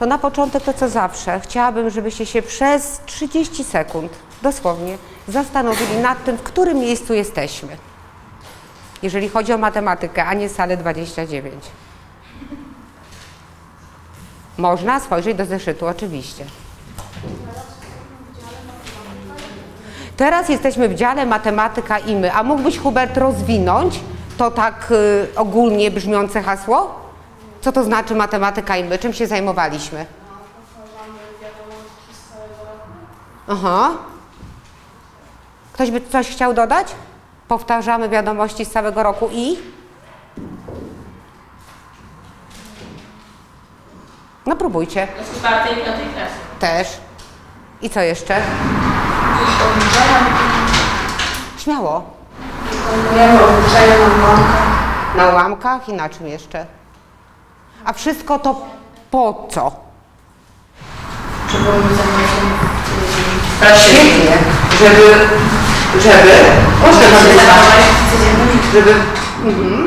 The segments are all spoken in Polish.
to na początek to co zawsze. Chciałabym, żebyście się przez 30 sekund, dosłownie, zastanowili nad tym, w którym miejscu jesteśmy. Jeżeli chodzi o matematykę, a nie salę 29. Można spojrzeć do zeszytu, oczywiście. Teraz jesteśmy w dziale matematyka i my. A mógłbyś, Hubert, rozwinąć to tak y, ogólnie brzmiące hasło? Co to znaczy matematyka i my? Czym się zajmowaliśmy? Aha. Ktoś by coś chciał dodać? Powtarzamy wiadomości z całego roku i? No próbujcie. Z czwartej i piątej klasy. Też. I co jeszcze? Śmiało. Wykonujemy na łamkach. Na ułamkach i na czym jeszcze? A wszystko to po co? Świetnie. Żeby, żeby, można żeby, mhm,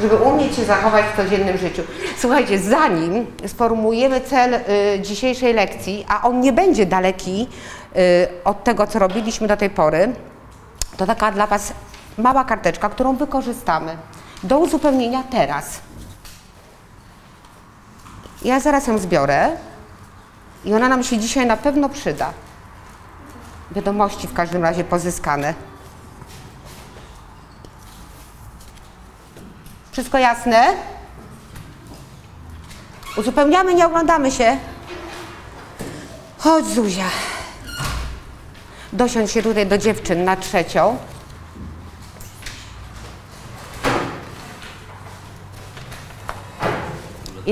żeby umieć się zachować w codziennym życiu. Słuchajcie, zanim sformułujemy cel y, dzisiejszej lekcji, a on nie będzie daleki y, od tego, co robiliśmy do tej pory, to taka dla Was mała karteczka, którą wykorzystamy do uzupełnienia teraz. Ja zaraz ją zbiorę i ona nam się dzisiaj na pewno przyda. Wiadomości w każdym razie pozyskane. Wszystko jasne? Uzupełniamy, nie oglądamy się. Chodź Zuzia. Dosiądź się tutaj do dziewczyn na trzecią.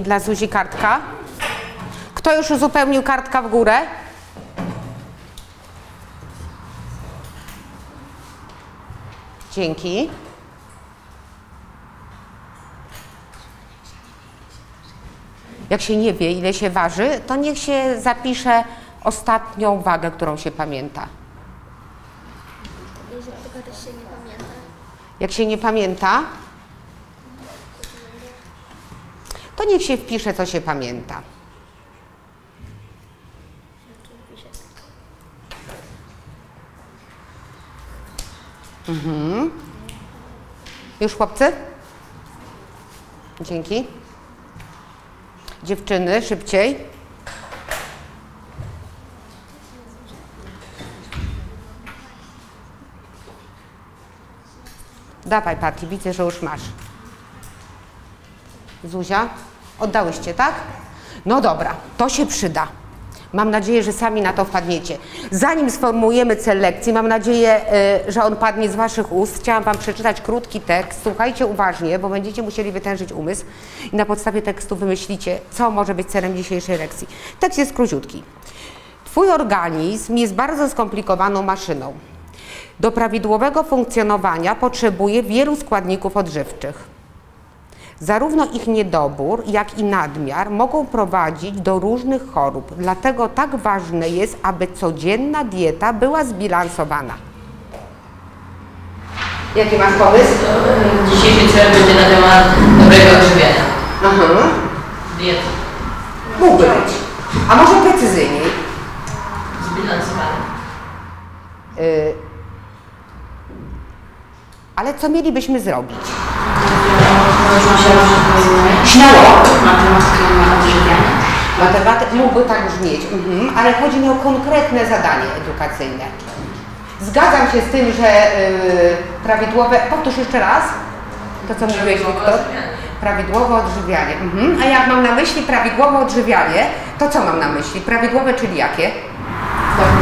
I dla Zuzi kartka. Kto już uzupełnił kartka w górę? Dzięki. Jak się nie wie, ile się waży, to niech się zapisze ostatnią wagę, którą się pamięta. Jeżeli tego też się nie pamięta, Jak się nie pamięta, to niech się wpisze, co się pamięta. Mhm. Już chłopcy? Dzięki. Dziewczyny, szybciej. Dawaj, Pati, widzę, że już masz. Zuzia, oddałyście, tak? No dobra, to się przyda. Mam nadzieję, że sami na to wpadniecie. Zanim sformułujemy cel lekcji, mam nadzieję, y, że on padnie z Waszych ust. Chciałam Wam przeczytać krótki tekst. Słuchajcie uważnie, bo będziecie musieli wytężyć umysł i na podstawie tekstu wymyślicie, co może być celem dzisiejszej lekcji. Tekst jest króciutki. Twój organizm jest bardzo skomplikowaną maszyną. Do prawidłowego funkcjonowania potrzebuje wielu składników odżywczych. Zarówno ich niedobór, jak i nadmiar mogą prowadzić do różnych chorób. Dlatego tak ważne jest, aby codzienna dieta była zbilansowana. Jaki masz pomysł? Dzisiejszy cel będzie na temat dobrego odżywiania. Aha. Diety. Mógłby być. A może precyzyjniej? Zbilansowane. Y, ale co mielibyśmy zrobić? Się. Śmiało. Matematyka na odżywianie. Matematyk mógłby tak brzmieć, mhm, ale chodzi mi o konkretne zadanie edukacyjne. Zgadzam się z tym, że y, prawidłowe, powtórz jeszcze raz to, co mówiłeś, Wiktor. Prawidłowe odżywianie. Mhm. A jak mam na myśli prawidłowe odżywianie, to co mam na myśli? Prawidłowe, czyli jakie?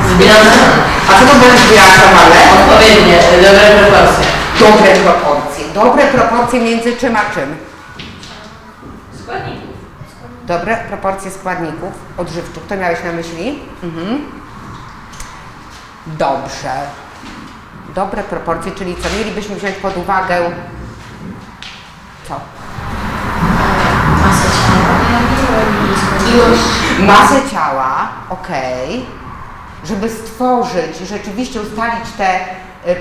Zbilansowane. A co to będzie zbilansowane? Odpowiednie, dobre proporcje. Dobre proporcje. Dobre proporcje między czym a czym? Składników. Dobre proporcje składników odżywczych. To miałeś na myśli? Mhm. Dobrze. Dobre proporcje, czyli co? Mielibyśmy wziąć pod uwagę co? Masę ciała. Ilość. Masę ciała, okej. Żeby stworzyć, rzeczywiście ustalić te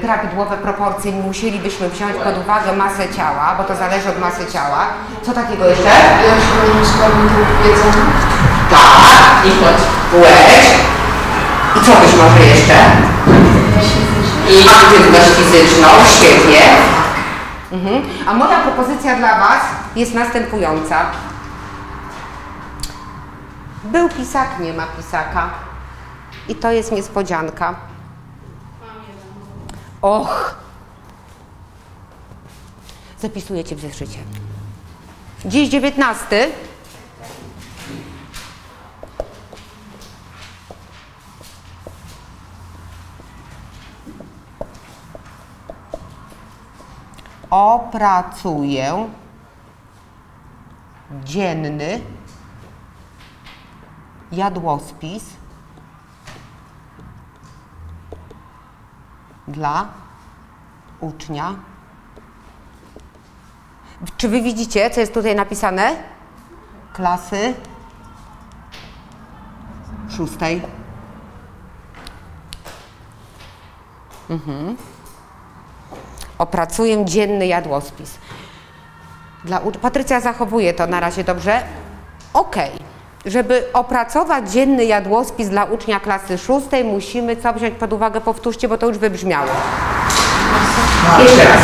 prawidłowe proporcje, musielibyśmy wziąć pod uwagę masę ciała, bo to zależy od masy ciała. Co takiego jeszcze? Tak. I chodź. Płeć. I co być może jeszcze? I Aktywność fizyczną, świetnie. Mhm. A moja propozycja dla Was jest następująca. Był pisak, nie ma pisaka. I to jest niespodzianka. Och! Zapisujecie w zeszycie. Dziś 19. Opracuję dzienny jadłospis dla ucznia. Czy wy widzicie, co jest tutaj napisane? Klasy szóstej. Mhm. Opracuję dzienny jadłospis. Dla Patrycja zachowuje to na razie dobrze. Okej. Żeby opracować dzienny jadłospis dla ucznia klasy szóstej, musimy co wziąć pod uwagę? Powtórzcie, bo to już wybrzmiało. Jeszcze raz.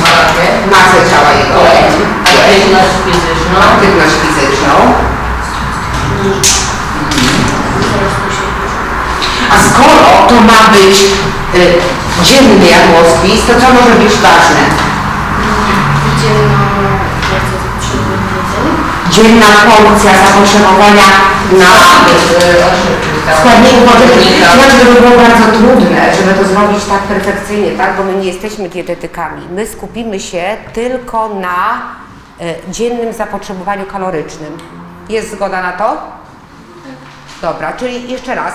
masę. Masę ciała jego. Aktywność fizyczną. Aktywność fizyczną. A skoro to ma być y, dzienny jadłospis, to co może być ważne? Dzienną Dzienna porcja zapotrzebowania na składników odżywczych. Znaczy, to by było bardzo trudne, żeby to zrobić tak perfekcyjnie, tak? Bo my nie jesteśmy dietetykami. My skupimy się tylko na e, dziennym zapotrzebowaniu kalorycznym. Jest zgoda na to? Dobra, czyli jeszcze raz.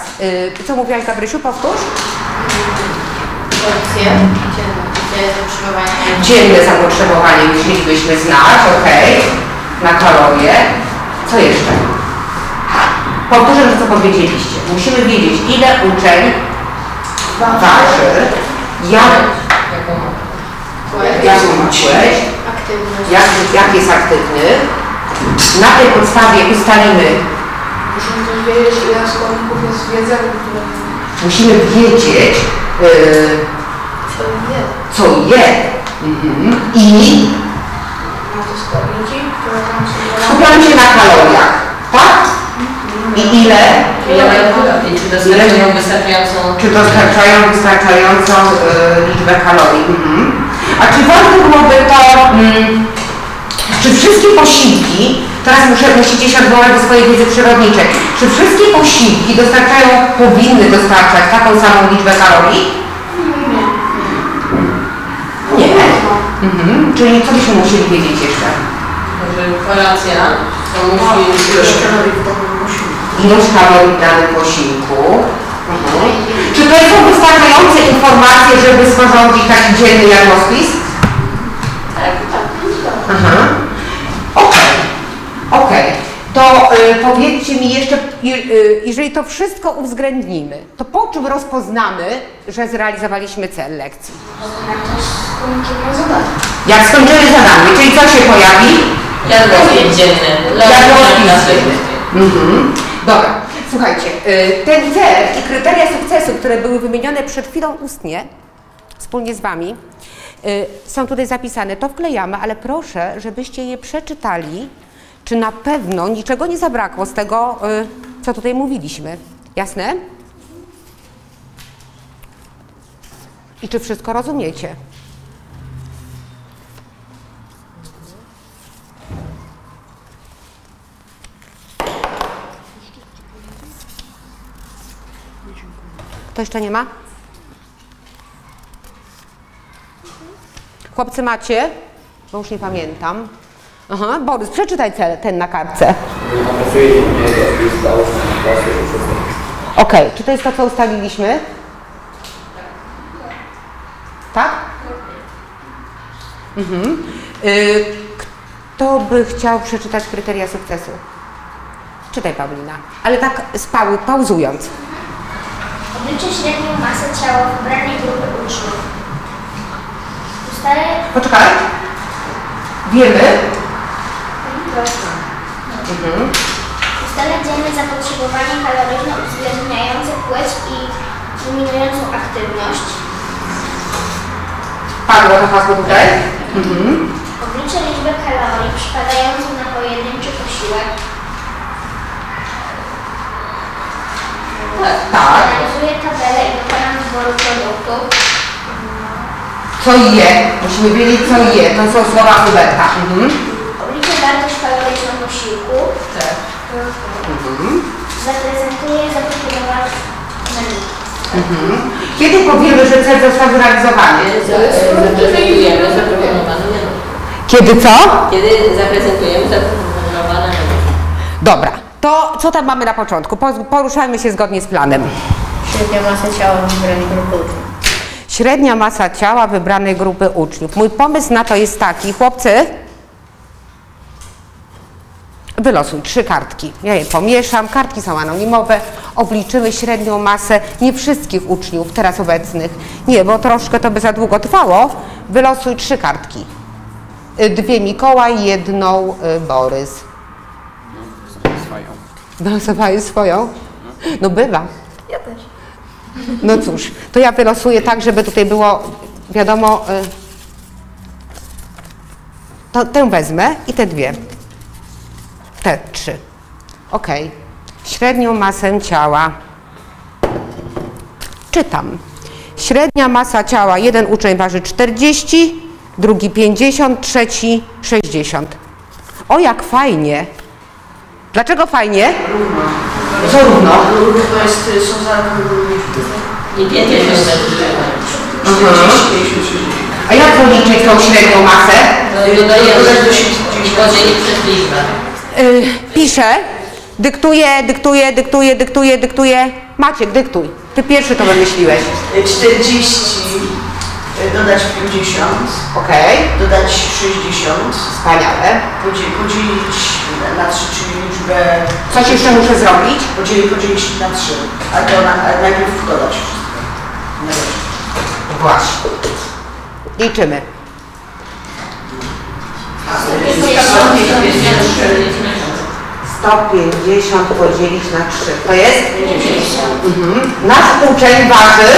Y, co mówiłaś, Gabrysiu? Powtórz. Porcje dzienne. Zapotrzebowanie. Dzienne zapotrzebowanie musielibyśmy znać, ok, na kalorie. Co jeszcze? Powtórzę, to, co powiedzieliście. Musimy wiedzieć, ile uczeń waży, jak, płeć, Aktywność. jak, jak jest aktywny. Na tej podstawie ustalimy, Musimy też wiedzieć, ile składników jest w jedzeniu, które musimy wiedzieć, yy, Co jest? co je mhm. i skupiamy się na kaloriach, tak? I ile? Ile mają kalorii? Czy dostarczają wystarczającą... Czy dostarczają wystarczającą y, liczbę kalorii? Mhm. A czy ważne byłoby to, mm, czy wszystkie posiłki, teraz muszę, musicie się odwołać do swojej wiedzy przyrodniczej, czy wszystkie posiłki dostarczają, powinny dostarczać taką samą liczbę kalorii? Mhm. Czyli co byśmy musieli wiedzieć jeszcze? Że kolacja to musi... Ilość kalorii w danym posiłku. Ilość kalorii w danym posiłku. Mhm. Czy to są wystarczające informacje, żeby sporządzić taki dzienny jadłospis? Tak. Aha. Okej. Okej. To y, powiedzcie mi jeszcze, i- y, jeżeli to wszystko uwzględnimy, to po czym rozpoznamy, że zrealizowaliśmy cel lekcji? Jak skończymy zadanie. Jak skończymy zadanie, czyli co się pojawi? Jadłospis dzienny. Jadłospis dzienny. Mhm. Dobra, słuchajcie, y, ten cel i kryteria sukcesu, które były wymienione przed chwilą ustnie, wspólnie z Wami, y, są tutaj zapisane. To wklejamy, ale proszę, żebyście je przeczytali, czy na pewno niczego nie zabrakło z tego, y, co tutaj mówiliśmy. Jasne? I czy wszystko rozumiecie? Kto jeszcze nie ma? Chłopcy macie? Bo już nie pamiętam. Aha, Borys, przeczytaj cel, ten na kartce. Okej, czy to jest to, co ustaliliśmy? Tak? Mhm. Y, kto by chciał przeczytać kryteria sukcesu? Czytaj, Paulina, ale tak spał, pauzując. Obliczę średnią masę ciała wybranej grupy uczniów. Poczekaj. Wiemy. Mhm. ustalę Cele dzienne zapotrzebowanie kaloryczne uwzględniające płeć i dominującą aktywność. Padło to hasło tutaj? Obliczę liczbę kalorii przypadającą na pojedynczy posiłek. Tak. Analizuję tabelę i dokonam wyboru produktów. Co je? Musimy wiedzieć, co je. To są słowa Huberta. Mhm. Obliczę wartość kaloryczną posiłku. Tak. Zaprezentuję zapotrzebowanie menu. Kiedy powiemy, że cel został zrealizowany? Zaprezentujemy zaproponowane menu. Kiedy co? Kiedy zaprezentujemy zaproponowane menu. Dobra. To co tam mamy na początku? Po- Poruszajmy się zgodnie z planem. Średnia masa ciała wybranej grupy uczniów. Średnia masa ciała wybranej grupy uczniów. Mój pomysł na to jest taki, chłopcy, wylosuj trzy kartki. Ja je pomieszam, kartki są anonimowe, obliczymy średnią masę nie wszystkich uczniów teraz obecnych. Nie, bo troszkę to by za długo trwało. Wylosuj trzy kartki. Y, Dwie Mikołaj, jedną y, Borys. Wylosowałeś swoją? No bywa. Ja też. No cóż, to ja wylosuję tak, żeby tutaj było wiadomo. y, To tę wezmę i te dwie. Te trzy. Ok. Średnią masę ciała. Czytam. Średnia masa ciała. Jeden uczeń waży 40, drugi 50, trzeci 60. O, jak fajnie. Dlaczego fajnie? Co równo? To jest, są zarówno Nie 50 A jak policzyć tą średnią masę? Dodajemy Dodać do podzielić przez liczbę. Yy, piszę, dyktuję, dyktuję, dyktuję, dyktuję, dyktuję. Maciek, dyktuj. Ty pierwszy to wymyśliłeś. 40, y, dodać 50, Okej, dodać 60, wspaniale. podzielić, na 3, czyli liczbę... Coś jeszcze muszę zrobić? Podzielić, podzielić na 3, a to na, a najpierw dodać wszystko. Właśnie. Liczymy. 150 podzielić na 3. To jest? 50. Mhm. Nasz uczeń waży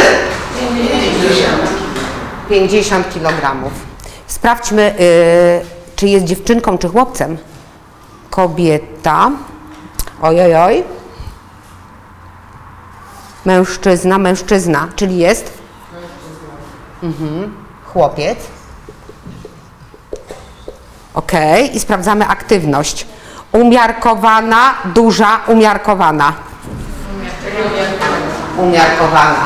50 kg. Sprawdźmy, y, czy jest dziewczynką, czy chłopcem. Kobieta. Oj, oj, oj. Mężczyzna, mężczyzna, czyli jest? Mhm. Chłopiec. Ok, i sprawdzamy aktywność. Umiarkowana, duża, umiarkowana. Umiarkowana.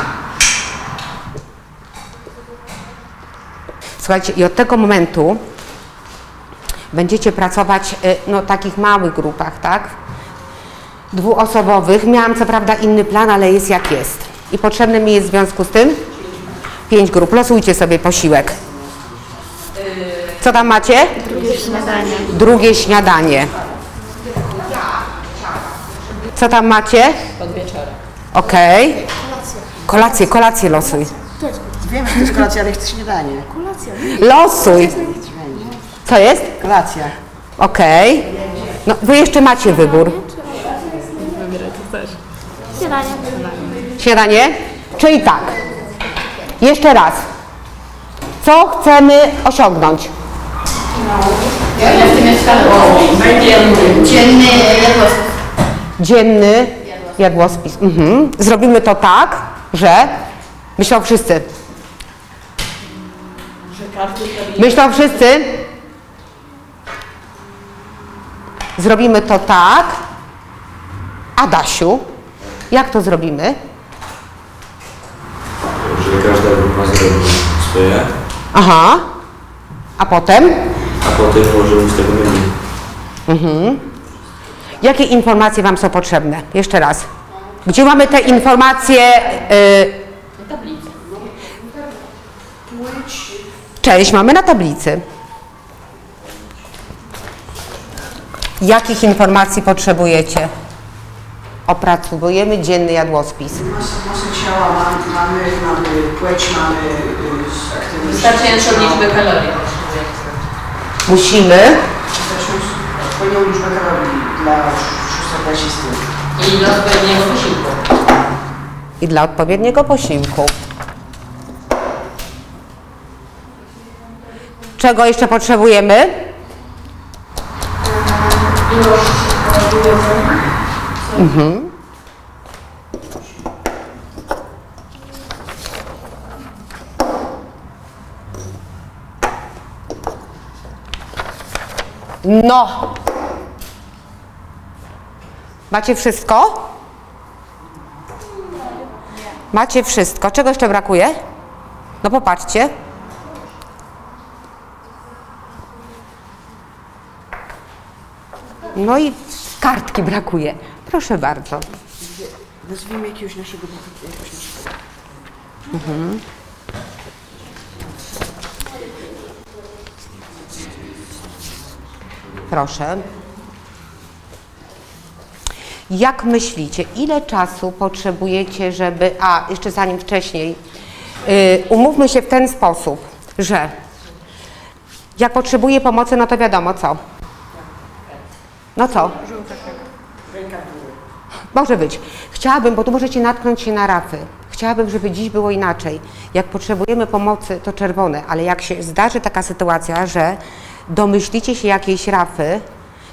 Słuchajcie, i od tego momentu będziecie pracować y, no, w takich małych grupach, tak? Dwuosobowych. Miałam co prawda inny plan, ale jest jak jest. I potrzebne mi jest w związku z tym pięć grup. Losujcie sobie posiłek. Co tam macie? Drugie śniadanie. Drugie śniadanie. Co tam macie? Od wieczora. Okej. Kolację, kolację losuj. Wiem, że to jest kolacja, ale chcę śniadanie. Losuj. Co jest? Kolacja. Okej. No, wy jeszcze macie wybór. Śniadanie? Czyli tak. Jeszcze raz. Co chcemy osiągnąć? Dzienny jadłospis. Dzienny jadłospis. Mhm. Zrobimy to tak, że myślą wszyscy. Myślą wszyscy. Zrobimy to tak. Adasiu, jak to zrobimy? Że każda grupa zrobi swoje, Aha. A potem? a potem możemy z tego menu. Jakie informacje Wam są potrzebne? Jeszcze raz. Gdzie mamy te informacje? Y... Część mamy na tablicy. Jakich informacji potrzebujecie? Opracowujemy dzienny jadłospis. Masę, masę ciała mamy, mamy, mamy płeć, mamy y, aktywność. Wystarczającą liczbę kalorii. Musimy Wystarczającą odpowiednią liczbę kalorii dla tym. I dla odpowiedniego posiłku. I dla odpowiedniego posiłku. Czego jeszcze potrzebujemy? Mhm. No. Macie wszystko? Macie wszystko. Czego jeszcze brakuje? No popatrzcie. No i kartki brakuje. Proszę bardzo. Nazwijmy jakiegoś naszego bohatera. naszego- Proszę. Jak myślicie, ile czasu potrzebujecie, żeby. A, jeszcze zanim wcześniej. Yy, umówmy się w ten sposób, że jak potrzebuję pomocy, no to wiadomo co. No co? Może być. Chciałabym, bo tu możecie natknąć się na rafy. Chciałabym, żeby dziś było inaczej. Jak potrzebujemy pomocy, to czerwone, ale jak się zdarzy taka sytuacja, że domyślicie się jakiejś rafy,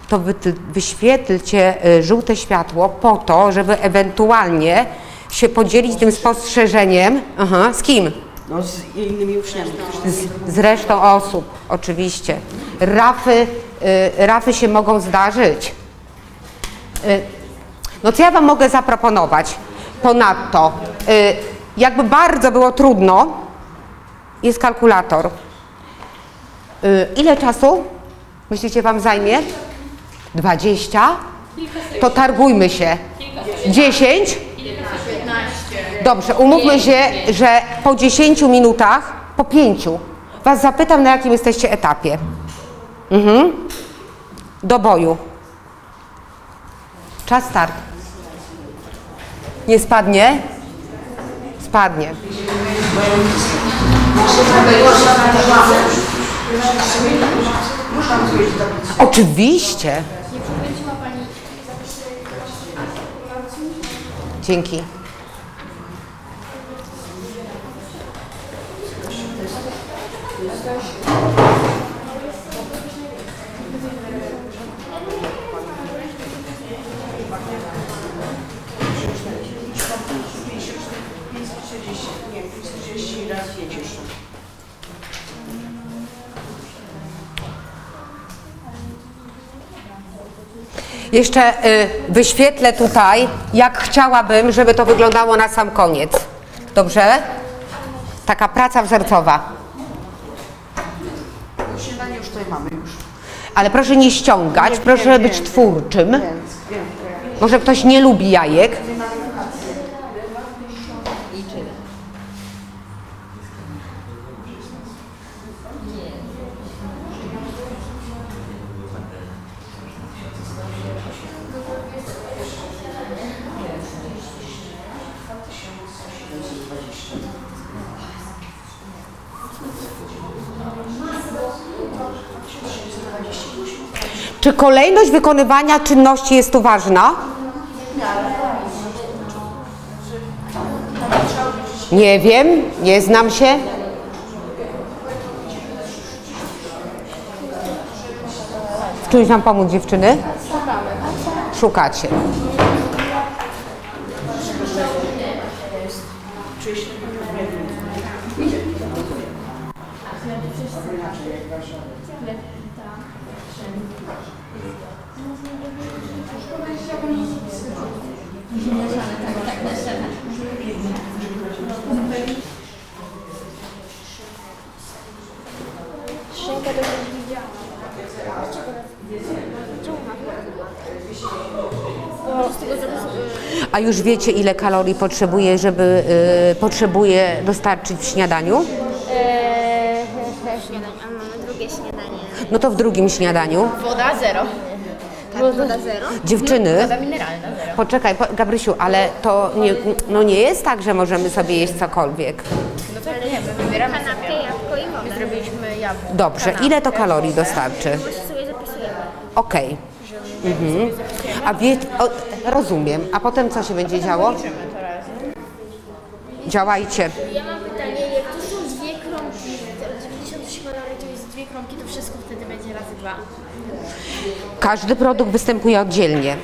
to wy, wyświetlcie y, żółte światło po to, żeby ewentualnie się podzielić tym spostrzeżeniem. Aha, z kim? No z innymi uczniami. Z, z resztą osób, oczywiście. Rafy, rafy się mogą zdarzyć. Y, no co ja Wam mogę zaproponować? Ponadto, y, jakby bardzo było trudno, jest kalkulator. Y, ile czasu myślicie Wam zajmie? 20? To targujmy się. 10? Dobrze, umówmy się, że po 10 minutach, po 5 Was zapytam, na jakim jesteście etapie. Mhm. Do boju. Czas start. Nie spadnie? Spadnie. Oczywiście. Dzięki. Nie, 40 raz jedziesz. Jeszcze y, wyświetlę tutaj, jak chciałabym, żeby to wyglądało na sam koniec. Dobrze? Taka praca wzorcowa. Śniadanie już tutaj mamy już. Ale proszę nie ściągać, proszę być twórczym. Może ktoś nie lubi jajek. Czy kolejność wykonywania czynności jest tu ważna? Nie wiem, nie znam się. W czymś nam pomóc dziewczyny? Szukacie. Zrobię A już wiecie, ile kalorii potrzebuje, żeby y, potrzebuje dostarczyć w śniadaniu? eee, śniadanie, a mamy drugie śniadanie. No to w drugim śniadaniu. Woda zero. Tak, woda zero. Dziewczyny, Woda mineralna zero. poczekaj, po, Gabrysiu, ale to nie, no nie jest tak, że możemy sobie jeść cokolwiek. No tak, nie, my wybieramy Kanapkę, jabłko i wodę. Zrobiliśmy jabłko. Dobrze, ile to kalorii dostarczy? Może sobie zapisujemy. Okej. Mhm. A wie, o, rozumiem. A potem co się będzie działo? Działajcie. Ja mam pytanie, jak to są dwie kromki, to 93 kalorii to jest dwie kromki, to wszystko wtedy będzie razy dwa. Każdy produkt występuje oddzielnie.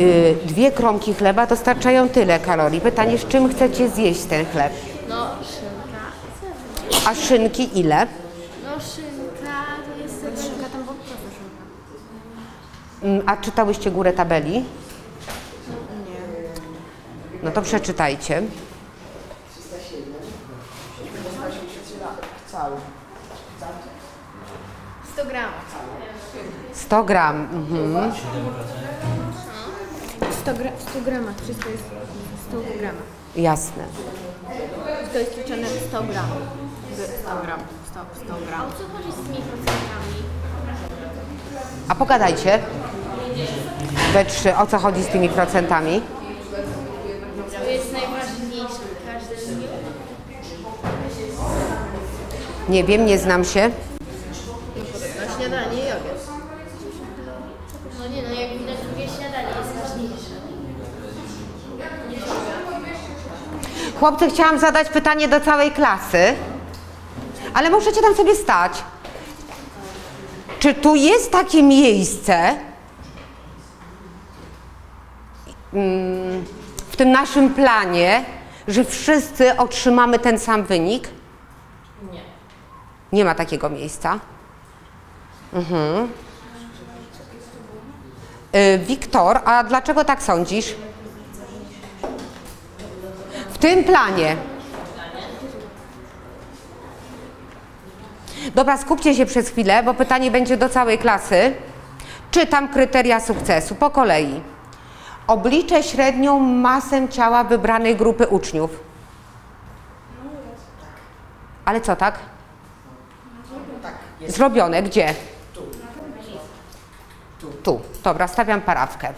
Y, dwie kromki chleba dostarczają tyle kalorii. Pytanie, z czym chcecie zjeść ten chleb? No, szynka. A szynki ile? No, szynka to jest... Szynka tam była szynka. Mm, A czytałyście górę tabeli? Nie. No to przeczytajcie. Cały. 100 gramów. 100 gram. Mhm. 100, gra, 100 gramach, wszystko jest 100 gramach. Jasne. To jest liczone 100 gramów. 100 gram, 100, 100 A gram. o co chodzi z tymi procentami? A pogadajcie. We trzy, o co chodzi z tymi procentami? To jest najważniejsze w każdym. Nie wiem, nie znam się. Na śniadanie i obiad. No nie no, jak widać drugie śniadanie jest ważniejsze. Chłopcy, chciałam zadać pytanie do całej klasy, ale możecie tam sobie stać. Czy tu jest takie miejsce mm, w tym naszym planie, że wszyscy otrzymamy ten sam wynik? Nie. Nie ma takiego miejsca. Mhm. Y, Wiktor, a dlaczego tak sądzisz? Tym planie. Dobra, skupcie się przez chwilę, bo pytanie będzie do całej klasy. Czytam kryteria sukcesu po kolei. Obliczę średnią masę ciała wybranej grupy uczniów. Ale co tak? Zrobione gdzie? Tu. Dobra, stawiam parawkę.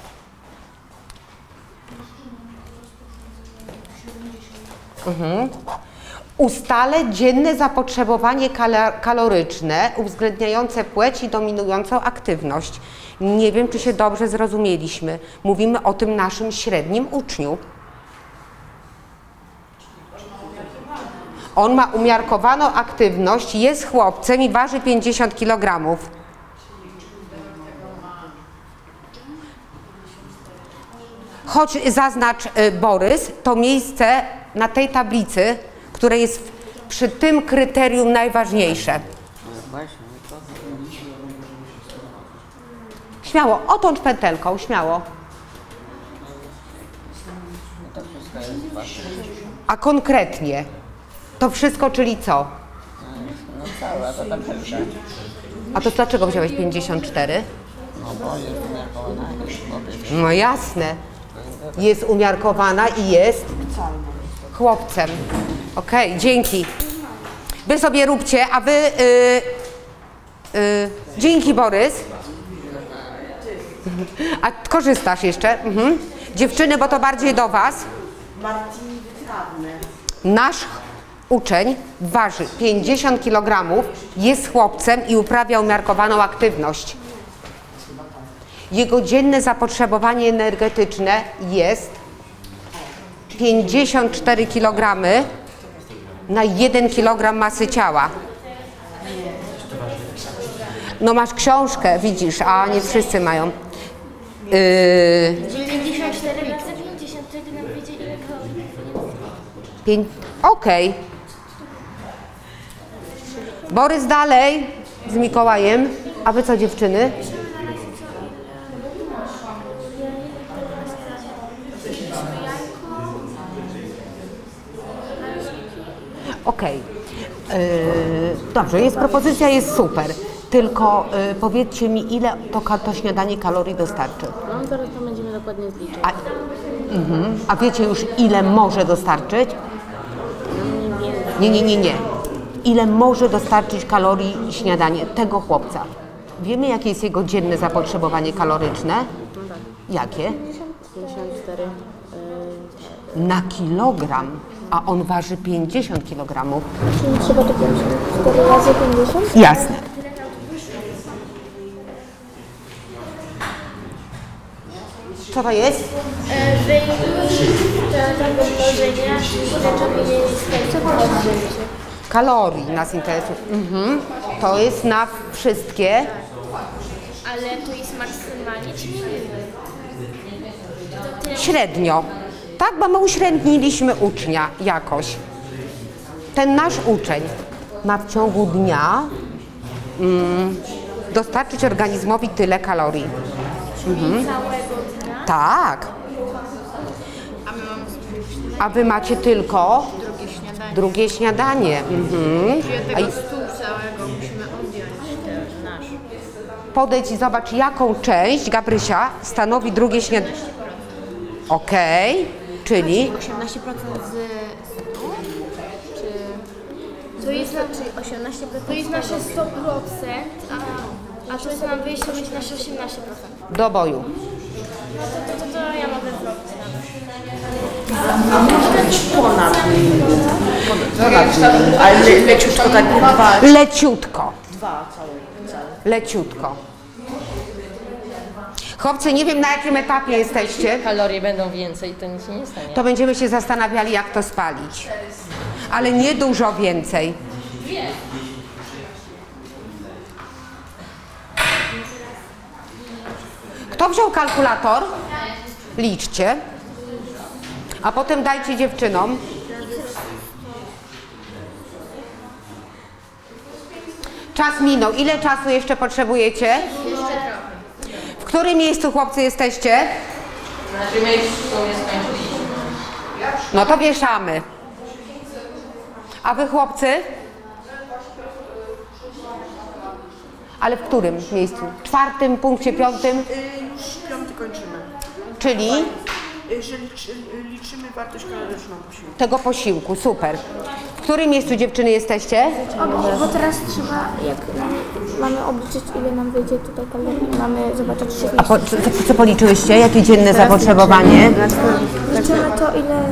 Mhm. Ustalę dzienne zapotrzebowanie kaloryczne uwzględniające płeć i dominującą aktywność. Nie wiem, czy się dobrze zrozumieliśmy. Mówimy o tym naszym średnim uczniu. On ma umiarkowaną aktywność, jest chłopcem i waży 50 kg. Choć zaznacz y, Borys, to miejsce na tej tablicy, które jest przy tym kryterium najważniejsze. Śmiało, otącz pętelką, śmiało. A konkretnie, to wszystko, czyli co? A to dlaczego wziąłeś 54? No bo jest umiarkowana i mogę No jasne. Jest umiarkowana i jest chłopcem. Okej, dzięki. Wy sobie róbcie, a wy... Y, y, dzięki, Borys. A korzystasz jeszcze? Mhm. Dziewczyny, bo to bardziej do was. Nasz uczeń waży 50 kg, jest chłopcem i uprawia umiarkowaną aktywność. Jego dzienne zapotrzebowanie energetyczne jest 54 kg na 1 kg masy ciała. No masz książkę, widzisz, a nie wszyscy mają. Yy, 94 razy 50, wtedy nam wyjdzie ile kalorii. Pięć... Okej. Borys dalej z Mikołajem. A wy co dziewczyny? Okej. Yy, dobrze, jest propozycja, jest super. Tylko yy, powiedzcie mi, ile to, to śniadanie kalorii dostarczy? No zaraz to będziemy dokładnie zliczać. A, mhm. A wiecie już, ile może dostarczyć? Nie, nie, nie, nie. Ile może dostarczyć kalorii śniadanie tego chłopca? Wiemy, jakie jest jego dzienne zapotrzebowanie kaloryczne? Jakie? 54. Na kilogram, a on waży 50 kg. Czyli trzeba to 54 razy 50? Jasne. Co to jest? Wyjmij to tego mnożenia i rzeczy mniej skończyć. Kalorii nas interesuje. Mhm. To jest na wszystkie. Ale tu jest maksymalnie czy? To tyle. Średnio. Tak, bo my uśredniliśmy ucznia jakoś. Ten nasz uczeń ma w ciągu dnia mm, dostarczyć organizmowi tyle kalorii. Dnia. Tak. A wy macie tylko Drugie śniadanie. drugie śniadanie. Mhm. Tego stół całego musimy odjąć ten nasz. Podejdź i zobacz, jaką część Gabrysia stanowi drugie śniadanie. Okej, czyli 18% z stół? Czy... To jest, 18%. To jest nasze 100%, a, a to jest nam wyjście będzie nasze 18%. do boju. No to, to, to, to ja mogę zrobić. Ponad, ponad, ale le, leciutko tak dwa, Leciutko, dwa całe. leciutko. Chłopcy, nie wiem na jakim etapie jesteście, Kalorie będą więcej, to nic się nie stanie. to będziemy się zastanawiali, jak to spalić. Ale nie dużo więcej. Kto wziął kalkulator? Liczcie. A potem dajcie dziewczynom. Czas minął. Ile czasu jeszcze potrzebujecie? W którym miejscu chłopcy jesteście? Na naszym miejscu sumie skończyliśmy. No to wieszamy. A wy chłopcy? Ale w którym miejscu? Czwartym, punkcie piątym? Y, Już piąty kończymy. Czyli Że liczy, liczymy wartość kaloryczną posiłku. tego posiłku. Super. W którym miejscu dziewczyny jesteście? Bo teraz trzeba, jak mamy obliczyć ile nam wyjdzie tutaj kalorii, mamy zobaczyć się A po, co, co policzyłyście? Jakie dzienne zapotrzebowanie? Liczymy to ile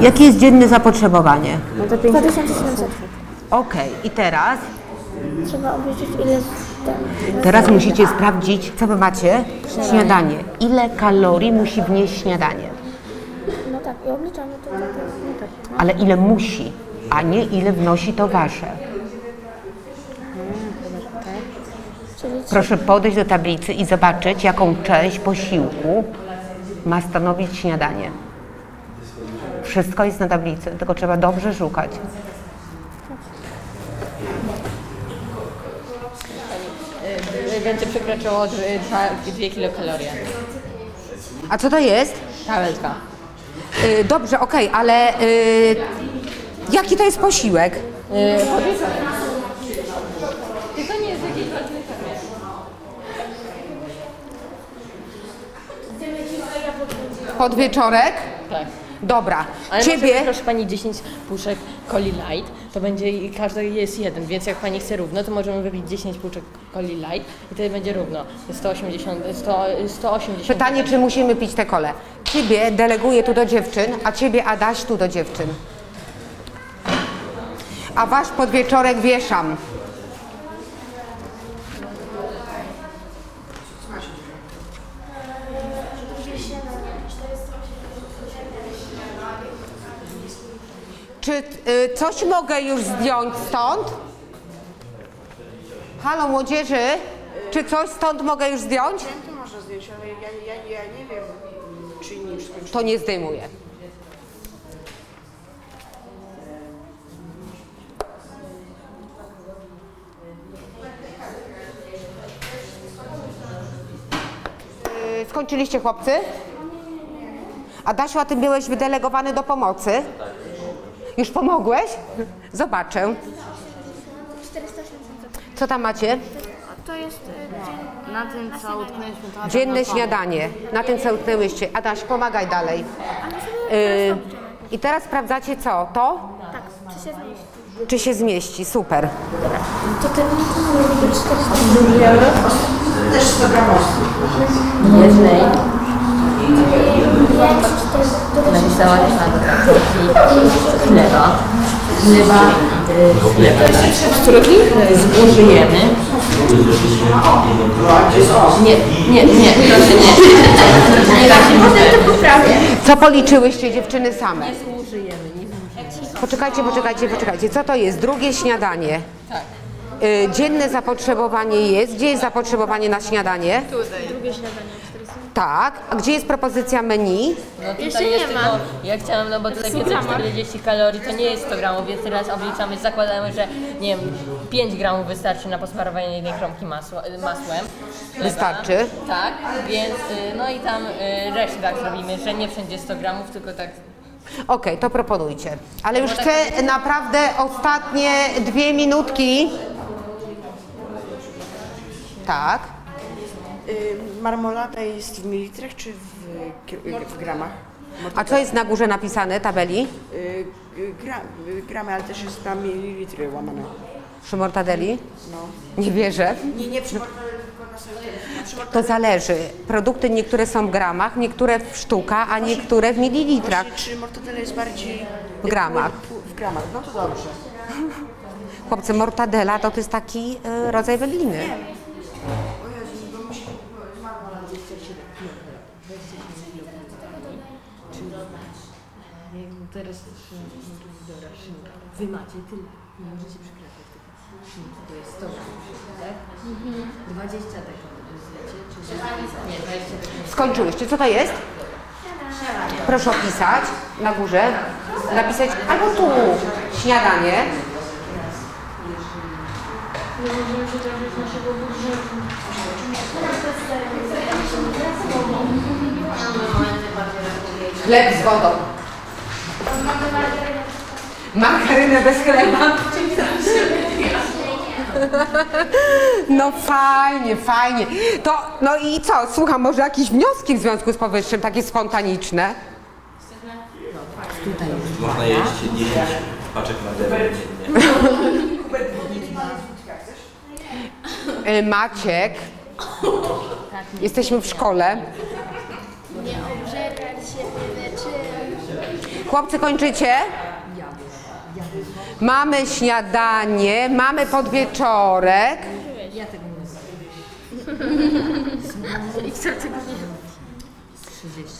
Jakie jest dzienne zapotrzebowanie? 2700. Okej, i teraz? Trzeba obliczyć ile. Teraz musicie sprawdzić, co wy macie? Śniadanie. Ile kalorii musi wnieść śniadanie? I obliczamy to. Ale ile musi, a nie ile wnosi to wasze. Proszę podejść do tablicy i zobaczyć, jaką część posiłku ma stanowić śniadanie. Wszystko jest na tablicy, tylko trzeba dobrze szukać. Y, Będzie przekraczało 2 kilokalorie. A co to jest? Tabelka. Y, dobrze, okej, ale y, jaki to jest posiłek? Ważnej formie. Podwieczorek? Tak. Dobra. Ale Ciebie? Ciebie... proszę Pani 10 puszek Coli Light, to będzie i każdy jest jeden, więc jak Pani chce równo, to możemy wypić 10 puszek Coli Light i wtedy będzie równo. 180, 100, 180. Pytanie, czy musimy pić te kole? Ciebie deleguję tu do dziewczyn, a ciebie Adaś tu do dziewczyn. A wasz podwieczorek wieszam. Czy y, coś mogę już zdjąć stąd? Halo młodzieży, czy coś stąd mogę już zdjąć? Zdjąć, ale ja, ja, ja nie wiem, czy inni już skończyli. To nie zdejmuję. Yy, Skończyliście chłopcy? Adasiu, a ty byłeś wydelegowany do pomocy? Już pomogłeś? Zobaczę. 480. Co tam macie? To jest y, Na tym, co utknęliśmy, to Dzienne śniadanie. Na tym co utknęłyście. Adaś, pomagaj dalej. Yy, I teraz sprawdzacie co? To? tak, czy się zmieści. Czy się zmieści? Super. To ten powinien być 480. Też 100 gramów. jednej napisała na chleba Chleba, y, chleba. Z którego zużyjemy. Nie, nie, nie, proszę nie. Nie da się. Co policzyłyście dziewczyny same? Zużyjemy, nie Poczekajcie, poczekajcie, poczekajcie. Co to jest? Drugie śniadanie. Tak. Y, dzienne zapotrzebowanie jest. Gdzie jest zapotrzebowanie na śniadanie? Drugie śniadanie 400. Tak. A gdzie jest propozycja menu? No tutaj Jeszcze jest nie ma. tylko, ja chciałam, no bo tutaj jest więcej w ramach. 40 kalorii to nie jest 100 gramów, więc teraz obliczamy, zakładamy, że nie wiem, 5 gramów wystarczy na posmarowanie jednej kromki masła, masłem. Chleba. Wystarczy? Tak, więc y, no i tam y, resztę tak zrobimy, że nie wszędzie 100 gramów, tylko tak Okej, to proponujcie. Ale już chcę naprawdę ostatnie dwie minutki. Tak. Y, Marmolada jest w mililitrach czy w, w gramach? A co jest na górze napisane, tabeli? Y, y, gra, y, gramy, ale też jest na mililitry łamane. Przy mortadeli? No. Nie wierzę. Nie, nie przy mortadeli, tylko na przy To zależy. Produkty niektóre są w gramach, niektóre w sztuka, a niektóre w mililitrach. Właśnie, czy mortadela jest bardziej... W gramach. W gramach, no to dobrze. Chłopcy, mortadela to, to jest taki e, rodzaj wędliny. Teraz dobra, szynka. Wy macie tyle, nie możecie przekraczać tego. Szynka to jest 100 gramów, tak? 20 tego zlecie, czy Nie, 20 tego. Skończyłyście. Co to jest? Proszę opisać na górze. Napisać albo tu śniadanie. Chleb z wodą. Margarynę bez chleba. No fajnie, fajnie. To, no i co, słucham, może jakieś wnioski w związku z powyższym, takie spontaniczne? Można jeść 10 paczek Madery dziennie. Y, Maciek, jesteśmy w szkole. Nie obrzekać się tyle czym. Chłopcy, kończycie? Mamy śniadanie, mamy podwieczorek.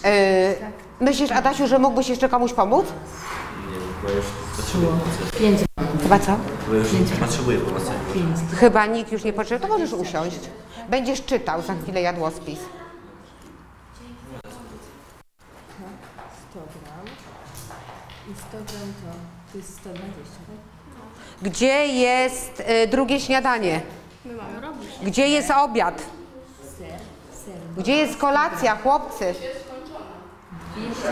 Yy, myślisz, Adasiu, że mógłbyś jeszcze komuś pomóc? Nie wiem, bo już potrzebuję pomocy. Chyba co? Bo już potrzebuję pomocy. Chyba nikt już nie potrzebuje, to możesz usiąść. Będziesz czytał za chwilę jadłospis. 100 gram i 100 gram to, to jest 120, tak? Gdzie jest y, drugie śniadanie? My mamy robić. Gdzie jest obiad? Gdzie jest kolacja, chłopcy? to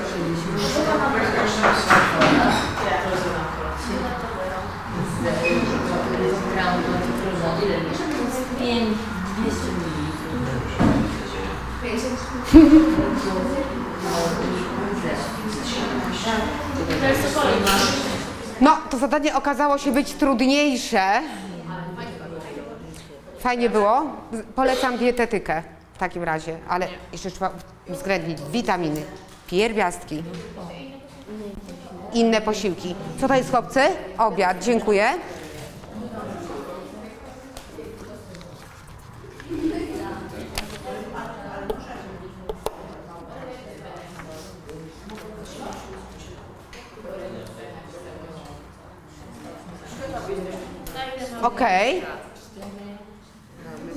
trudno, ile? 5, 200 ml. No, to zadanie okazało się być trudniejsze. Fajnie było. Polecam dietetykę w takim razie, ale jeszcze trzeba uwzględnić witaminy, pierwiastki, inne posiłki. Co to jest, chłopcy? Obiad, dziękuję. Okej.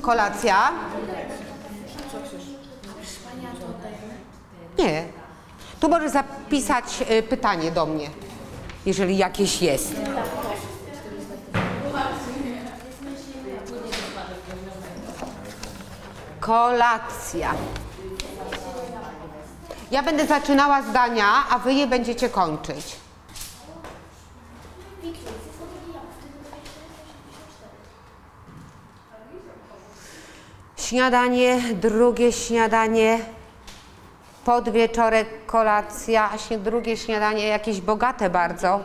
Kolacja. Nie. Tu możesz zapisać y, pytanie do mnie, jeżeli jakieś jest. Kolacja. Ja będę zaczynała zdania, a wy je będziecie kończyć. Śniadanie, drugie śniadanie, podwieczorek, kolacja, drugie śniadanie jakieś bogate bardzo.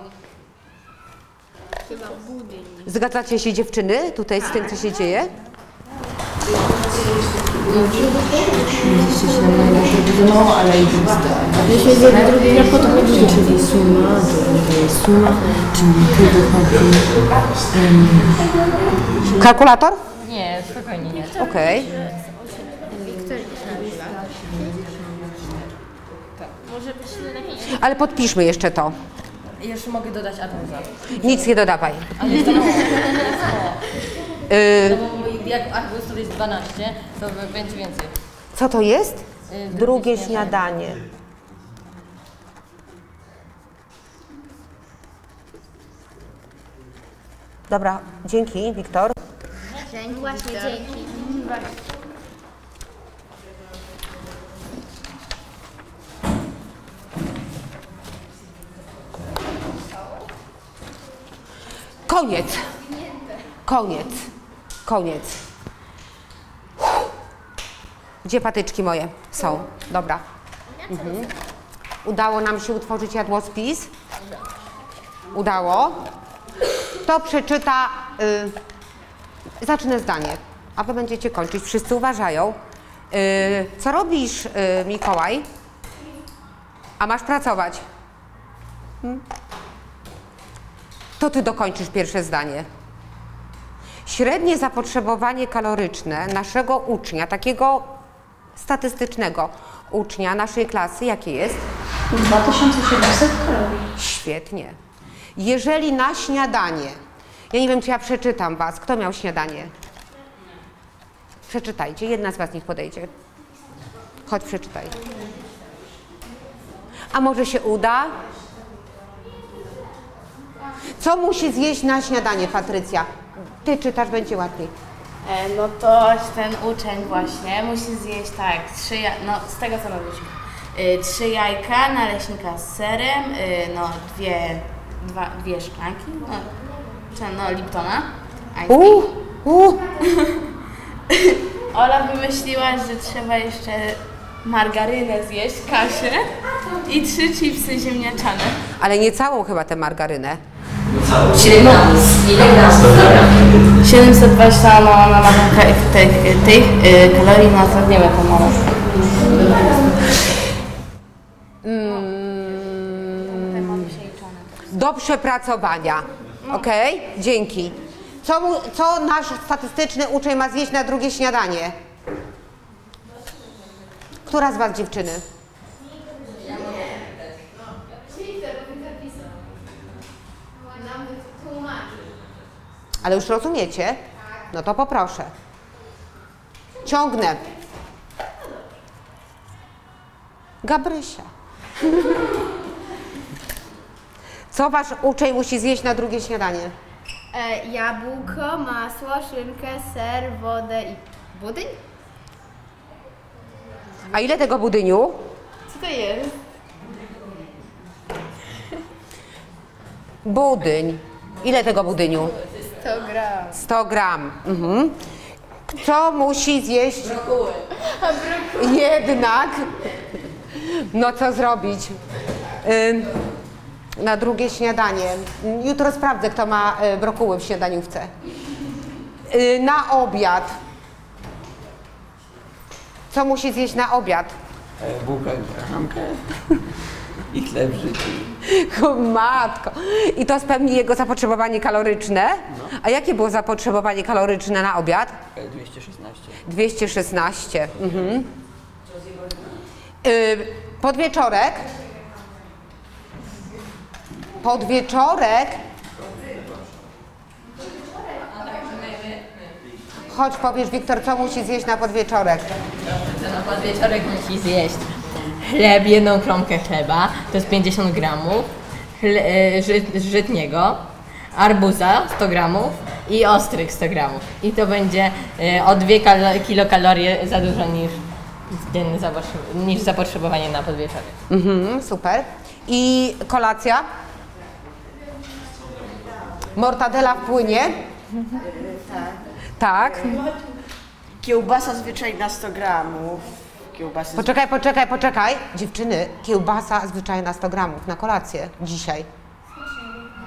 Zgadzacie się dziewczyny tutaj z tym, co się dzieje? Kalkulator? Nie, spokojnie nie. Okej. Może Ale podpiszmy jeszcze to. Jeszcze mogę dodać arbuza. Nic nie dodawaj. Ale to. Y, bo jak arbuz to jest 12, to będzie więcej. co to jest? Y, Drugie śniadanie. Dobra, dzięki, Wiktor. Właśnie, dzięki. Koniec. Koniec. Koniec. Gdzie patyczki moje? Są. Dobra. Mhm. Udało nam się utworzyć jadłospis. Udało. To przeczyta. Y, zacznę zdanie, a wy będziecie kończyć. Wszyscy uważają. Y, co robisz, y, Mikołaj? A masz pracować. to ty dokończysz pierwsze zdanie. Średnie zapotrzebowanie kaloryczne naszego ucznia, takiego statystycznego ucznia naszej klasy, jakie jest? 2700 kalorii. Świetnie. Jeżeli na śniadanie, ja nie wiem, czy ja przeczytam Was, kto miał śniadanie? Przeczytajcie, jedna z Was niech podejdzie. Chodź, przeczytaj. A może się uda? Co musi zjeść na śniadanie, Patrycja? Ty czytasz, będzie łatwiej. E, No to ten uczeń właśnie musi zjeść tak, trzy no z tego co robiliśmy. Y, trzy jajka, naleśnika z serem, y, no dwie, dwa, dwie szklanki, no, czy, no Liptona. Uh, uh. Ola wymyśliła, że trzeba jeszcze margarynę zjeść, kaszę i trzy chipsy ziemniaczane. Ale nie całą chyba tę margarynę. 720 no, na na tych, tych, tych y, kalorii, no to nie wiem, to mało. Do przepracowania. Ok? Dzięki. Co, co nasz statystyczny uczeń ma zjeść na drugie śniadanie? Która z Was dziewczyny? Ale już rozumiecie? No to poproszę. Ciągnę. Gabrysia. Co wasz uczeń musi zjeść na drugie śniadanie? E, jabłko, masło, szynkę, ser, wodę i budyń? A ile tego budyniu? Co to jest? Budyń. Ile tego budyniu? 100 gram. 100 gram. Mhm. Co musi zjeść? Jednak. No co zrobić? Ym, na drugie śniadanie. Jutro sprawdzę, kto ma y, brokuły w śniadaniówce. Y, na obiad. Co musi zjeść na obiad? E, Bułka i brachankę. I chleb życi. O, Matko. I to spełni jego zapotrzebowanie kaloryczne. A jakie było zapotrzebowanie kaloryczne na obiad? E, 216. 216. Mhm. Y, podwieczorek. Podwieczorek. Chodź, powiesz Wiktor, co musi zjeść na podwieczorek. Na podwieczorek musi zjeść chleb, jedną kromkę chleba, to jest 50 gramów, chle, e, ży, żytniego, arbuza 100 gramów i ostrych 100 gramów. I to będzie e, o 2 kalo, kilokalorie za dużo niż, dzienny zapotrze- niż zapotrzebowanie na podwieczorek. Mhm, super. I kolacja? Mortadela w płynie? Tak. Kiełbasa zwyczajna 100 gramów. Kiełbasy Poczekaj, poczekaj, poczekaj. Dziewczyny, kiełbasa zwyczajna 100 gramów na kolację dzisiaj.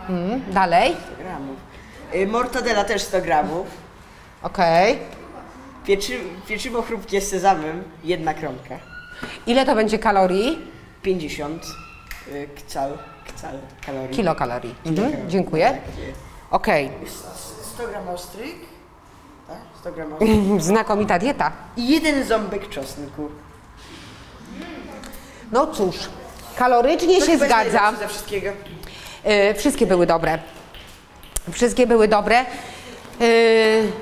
Mm, dalej. 100 gramów. Y, Mortadela też 100 gramów. Okej. Pieczy, pieczywo chrupkie z sezamem, jedna kromka. Ile to będzie kalorii? 50 y, kcal, kcal kalorii. Kilokalorii. Mhm. Kilokalorii. Dziękuję. Okej. 100 gram ostryk. Tak? 100 gram ostryk. Znakomita dieta. I jeden ząbek czosnku. No cóż, kalorycznie To się chyba jest zgadzam. najlepsze ze wszystkiego. Y, wszystkie były dobre. Wszystkie były dobre. Y,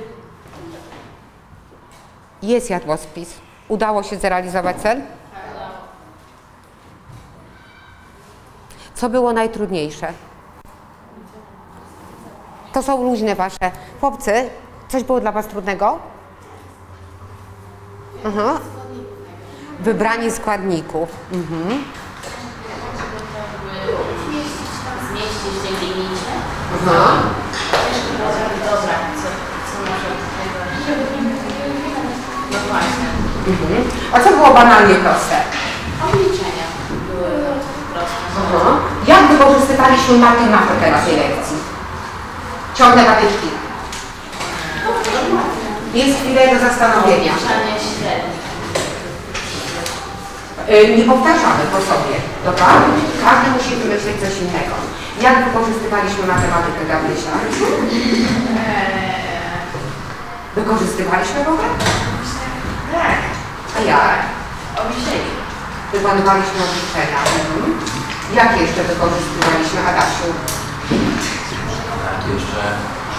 jest jadłospis. Udało się zrealizować cel? Co było najtrudniejsze? To są luźne wasze. Chłopcy, coś było dla was trudnego? Aha. Wybranie składników. Mhm. Zmieścić w tym limicie. Aha. Dobra, co, co może od tego? No właśnie. Mhm. A co było banalnie proste. Aha. Jak wykorzystywaliśmy matematykę na tej lekcji? Ciągle patyczki. Jest chwilę do zastanowienia. Y, Nie powtarzamy po sobie, dobra? Każdy musi wymyślić coś innego. Jak wykorzystywaliśmy matematykę Gabrysia? Wykorzystywaliśmy w ogóle? Tak. A jak? Obliczenie. Wykonywaliśmy obliczenia. Mhm. Jak jeszcze wykorzystywaliśmy Adasiu? Jeszcze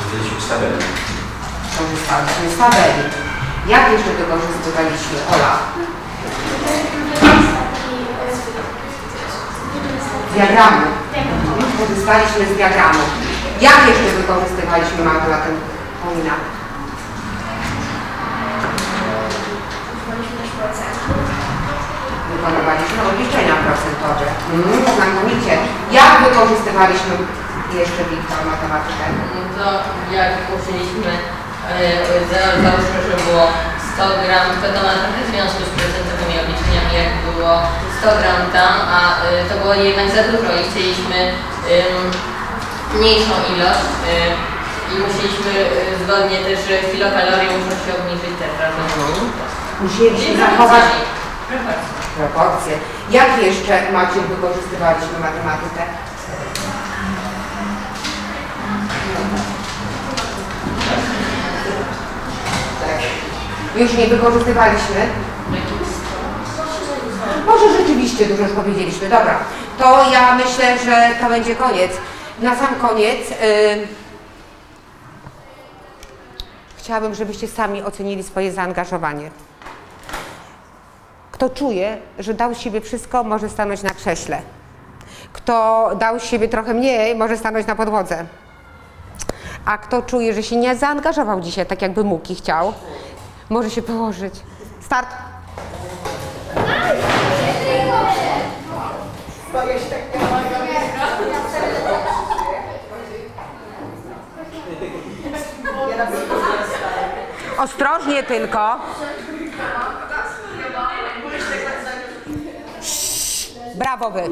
użyliśmy tabeli. Korzystaliśmy z tabeli. Jak jeszcze wykorzystywaliśmy Ola? Diagramu. Korzystaliśmy z diagramu. Jak jeszcze wykorzystywaliśmy matematykę? Paulina? Wykonywaliśmy obliczenia procentowe. Mm, znakomicie. Jak wykorzystywaliśmy jeszcze Wiktor matematykę? No to jak musieliśmy, e, za- załóżmy, że było 100 gram, to to ma trochę związku z procentowymi obliczeniami, jak było 100 gram tam, a e, to było jednak za dużo i chcieliśmy mniejszą ilość e, i musieliśmy zgodnie też, że kilokalorie muszą się obniżyć też razem. Musieliśmy zachować Proporcje. Proporcje. Jak jeszcze Maciek wykorzystywaliśmy matematykę? Tak. Już nie wykorzystywaliśmy? Może rzeczywiście dużo już powiedzieliśmy. Dobra, to ja myślę, że to będzie koniec. Na sam koniec y, chciałabym, żebyście sami ocenili swoje zaangażowanie. Kto czuje, że dał z siebie wszystko, może stanąć na krześle. Kto dał z siebie trochę mniej, może stanąć na podłodze. A kto czuje, że się nie zaangażował dzisiaj tak, jakby mógł i chciał, może się położyć. Start! Ostrożnie tylko. Brawo wy.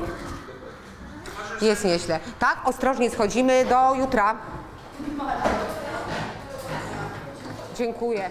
Jest nieźle. Tak, ostrożnie schodzimy do jutra. Dziękuję.